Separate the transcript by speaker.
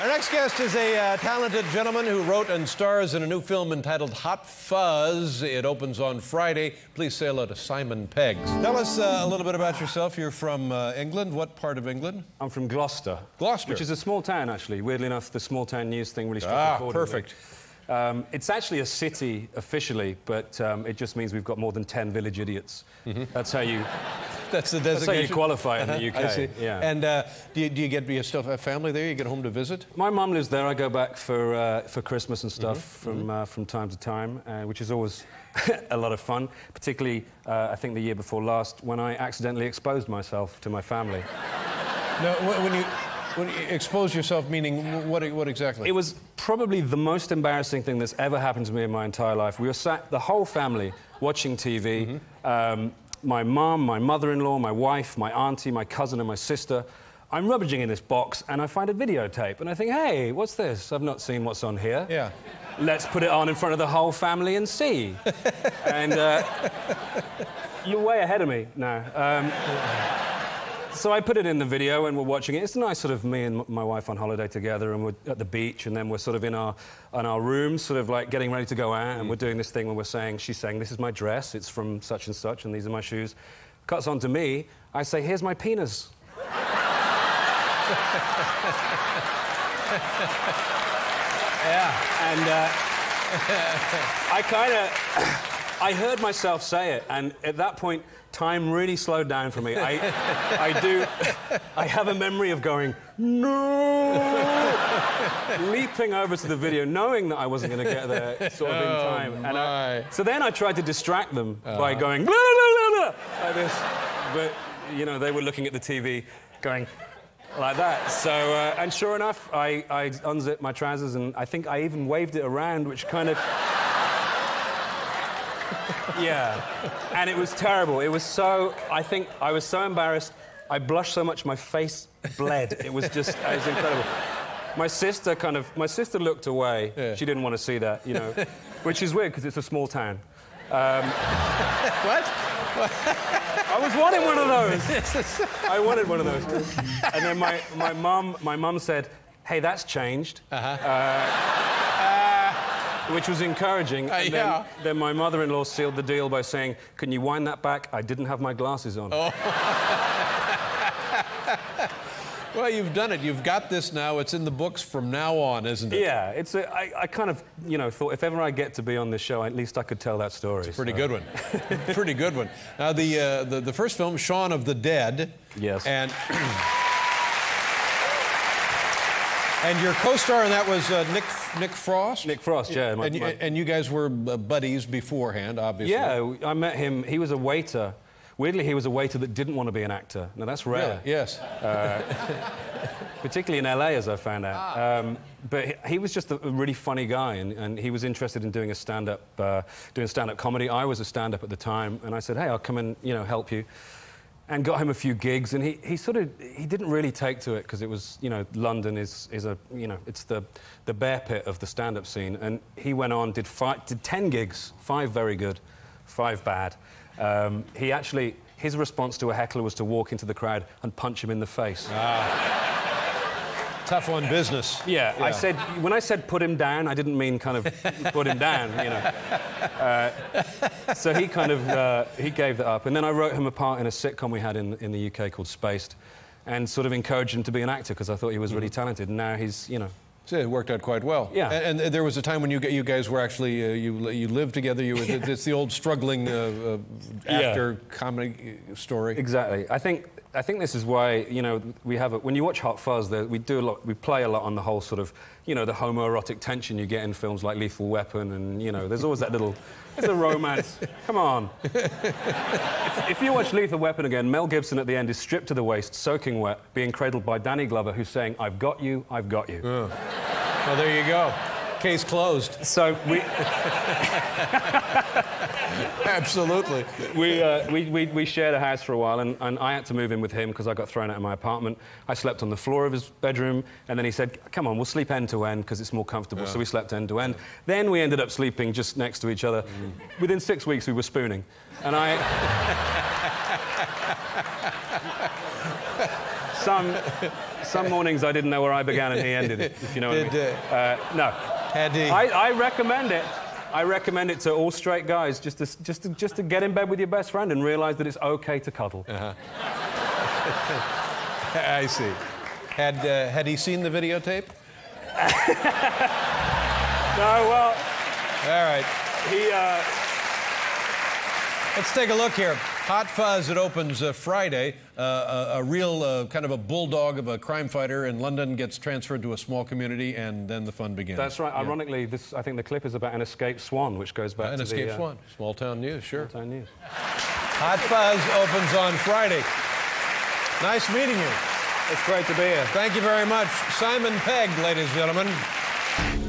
Speaker 1: Our next guest is a uh, talented gentleman who wrote and stars in a new film entitled Hot Fuzz. It opens on Friday. Please say hello to Simon Peggs. Tell us uh, a little bit about yourself. You're from uh, England. What part of England?
Speaker 2: I'm from Gloucester.
Speaker 1: Gloucester.
Speaker 2: Which is a small town, actually. Weirdly enough, the small town news thing really struck
Speaker 1: Ah,
Speaker 2: a chord
Speaker 1: perfect.
Speaker 2: Um, it's actually a city officially, but um, it just means we've got more than 10 village idiots. That's how you.
Speaker 1: That's the designation.
Speaker 2: That's how you qualify in the UK.
Speaker 1: I see.
Speaker 2: Yeah.
Speaker 1: And uh, do, you, do you get your you still have family there? You get home to visit?
Speaker 2: My mum lives there. I go back for uh, for Christmas and stuff
Speaker 1: Mm-hmm.
Speaker 2: from uh, from time to time, uh, which is always a lot of fun. Particularly, uh, I think the year before last, when I accidentally exposed myself to my family.
Speaker 1: No. When when you when you expose yourself, meaning what what exactly?
Speaker 2: It was probably the most embarrassing thing that's ever happened to me in my entire life. We were sat, the whole family, watching TV. Um, my mum, my mother-in-law, my wife, my auntie, my cousin, and my sister. I'm rummaging in this box, and I find a videotape, and I think, hey, what's this? I've not seen what's on here.
Speaker 1: Yeah.
Speaker 2: Let's put it on in front of the whole family and see. and uh, you're way ahead of me now. Um, so I put it in the video and we're watching it. It's a nice sort of me and my wife on holiday together and we're at the beach and then we're sort of in our, in our room, sort of like getting ready to go out and we're doing this thing where we're saying, she's saying, this is my dress, it's from such and such and these are my shoes. Cuts on to me, I say, here's my penis.
Speaker 1: yeah.
Speaker 2: And uh, I kind of, I heard myself say it, and at that point, time really slowed down for me. I, I do, I have a memory of going, no, leaping over to the video, knowing that I wasn't going to get there sort of in time. And I. So then I tried to distract them by going, blah, blah, blah, blah, like this. But, you know, they were looking at the TV, going, like that. So, uh, and sure enough, I, I unzipped my trousers and I think I even waved it around, which kind of. yeah. And it was terrible. It was so. I think I was so embarrassed. I blushed so much my face bled. It was just. It was incredible. My sister kind of. My sister looked away.
Speaker 1: Yeah.
Speaker 2: She didn't want to see that, you know. which is weird because it's a small town.
Speaker 1: What?
Speaker 2: I was wanting one of those. I wanted one of those. And then my, my mum my mum said, "Hey, that's changed," uh, which was encouraging.
Speaker 1: Uh,
Speaker 2: and
Speaker 1: yeah.
Speaker 2: then, then my mother-in-law sealed the deal by saying, "Can you wind that back? I didn't have my glasses on." Oh.
Speaker 1: Well, you've done it. You've got this now. It's in the books from now on, isn't it?
Speaker 2: Yeah, it's a, I, I kind of, you know, thought if ever I get to be on this show, at least I could tell that story.
Speaker 1: It's a pretty
Speaker 2: so-
Speaker 1: good one. Pretty good one. Now, the, uh, the the first film, Shaun of the Dead.
Speaker 2: Yes.
Speaker 1: And and your co-star in that was uh, Nick Nick Frost.
Speaker 2: Nick Frost, yeah. my-
Speaker 1: and, you,
Speaker 2: my-
Speaker 1: and you guys were uh, buddies beforehand, obviously.
Speaker 2: Yeah, I met him. He was a waiter. Weirdly, he was a waiter that didn't want to be an actor. Now that's rare.
Speaker 1: Yes.
Speaker 2: particularly in LA, as I found out. Um, but he, he was just a, a really funny guy, and, and he was interested in doing a stand-up, uh, doing stand-up comedy. I was a stand-up at the time, and I said, "Hey, I'll come and you know help you." And got him a few gigs, and he, he sort of he didn't really take to it because it was you know London is is a you know it's the the bear pit of the stand-up scene, and he went on did five did ten gigs, five very good, five bad. Um, he actually his response to a heckler was to walk into the crowd and punch him in the face.
Speaker 1: Tough on business.
Speaker 2: Yeah, I said when I said put him down, I didn't mean kind of put him down, you know. Uh, so he kind of uh, he gave that up, and then I wrote him a part in a sitcom we had in in the UK called Spaced, and sort of encouraged him to be an actor because I thought he was really talented. And now he's you know
Speaker 1: So it worked out quite well.
Speaker 2: Yeah.
Speaker 1: And, and there was a time when you g- you guys were actually uh, you you lived together. You were it's the old struggling uh, uh,
Speaker 2: Yeah.
Speaker 1: actor comedy uh, story.
Speaker 2: Exactly. I think I think this is why you know we have when you watch Hot Fuzz, we do a lot. We play a lot on the whole sort of you know the homoerotic tension you get in films like Lethal Weapon, and you know there's always that little there's a romance. Come on. if, if you watch Lethal Weapon again, Mel Gibson at the end is stripped to the waist, soaking wet, being cradled by Danny Glover, who's saying, "I've got you, I've got you." Oh.
Speaker 1: Well, there you go. Case closed.
Speaker 2: So we.
Speaker 1: Absolutely.
Speaker 2: we, uh, we, we, we shared a house for a while, and, and I had to move in with him because I got thrown out of my apartment. I slept on the floor of his bedroom, and then he said, Come on, we'll sleep end to end because it's more comfortable. So we slept end to end. Then we ended up sleeping just next to each other. Within six weeks, we were spooning. And I. some, some mornings I didn't know where I began and he ended, if you know what
Speaker 1: Did,
Speaker 2: I mean. Uh, no.
Speaker 1: He?
Speaker 2: I, I recommend it. I recommend it to all straight guys just to, just, to, just to get in bed with your best friend and realize that it's okay to cuddle.
Speaker 1: Uh-huh. I see. Had, uh, had he seen the videotape?
Speaker 2: No, well,
Speaker 1: All right.
Speaker 2: he. Uh,
Speaker 1: Let's take a look here. Hot Fuzz, it opens uh, Friday. Uh, a, a real uh, kind of a bulldog of a crime fighter in London gets transferred to a small community, and then the fun begins.
Speaker 2: that's right.
Speaker 1: Yeah.
Speaker 2: Ironically, this, I think the clip is about an escaped swan, which goes back
Speaker 1: An
Speaker 2: to
Speaker 1: escaped
Speaker 2: the, uh,
Speaker 1: swan. Small town news, sure.
Speaker 2: Small Town News.
Speaker 1: Hot Fuzz opens on Friday. Nice meeting you.
Speaker 2: It's great to be here.
Speaker 1: Thank you very much. Simon Pegg, ladies and gentlemen.